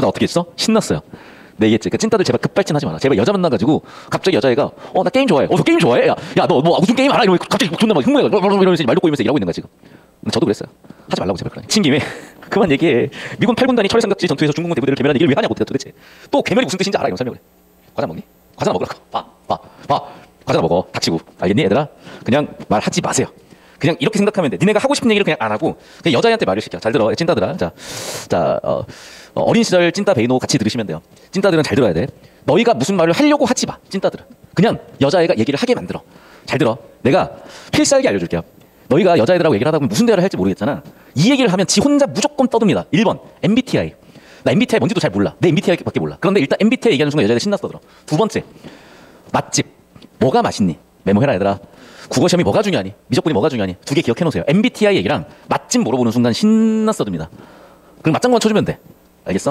나 어떻게 했어? 신났어요. 내 얘기했지. 그러니까 찐따들 제발 급발진하지 마라. 제발 여자 만나가지고 갑자기 여자애가 어 나 게임 좋아해. 어 저 게임 좋아해. 야야너 뭐 무슨 게임 알아? 이러면 갑자기 존나 막 흥분해. 이러면서 말도 꼬이면서 일하고 있는 거야 지금. 저도 그랬어요. 하지 말라고 제발 그래. 친 김에 그만 얘기해. 미군 8군단이 철의삼각지 전투에서 중공군 대부대를 괴멸한 얘기를 왜 하냐고 도대체. 또 괴멸이 무슨 뜻인지 알아? 이런 설명을 해. 과자 먹니? 과자 먹으라고. 봐, 봐, 봐. 과자 먹어. 닥치고. 알겠니 얘들아? 그냥 말하지 마세요. 그냥 이렇게 생각하면 돼. 니네가 하고 싶은 얘기를 그냥 안 하고 그냥 여자애한테 말을 시켜. 잘 들어, 찐따들아. 자, 자, 어, 어, 어린 시절 찐따 베이노 같이 들으시면 돼요. 찐따들은 잘 들어야 돼. 너희가 무슨 말을 하려고 하지 마. 찐따들은. 그냥 여자애가 얘기를 하게 만들어. 잘 들어. 내가 필살기 알려줄게요. 너희가 여자애들하고 얘기를 하다 보면 무슨 대화를 할지 모르겠잖아. 이 얘기를 하면 지 혼자 무조건 떠듭니다. 1번 MBTI. 나 MBTI 뭔지도 잘 몰라. 내 MBTI밖에 몰라. 그런데 일단 MBTI 얘기하는 순간 여자애들 신나서 떠들어. 두 번째 맛집. 뭐가 맛있니? 메모해라 얘들아. 국어 시험이 뭐가 중요하니? 미적분이 뭐가 중요하니? 두 개 기억해 놓으세요. MBTI 얘기랑 맛집 물어보는 순간 신났어 듭니다. 그럼 맞장구만 쳐주면 돼. 알겠어?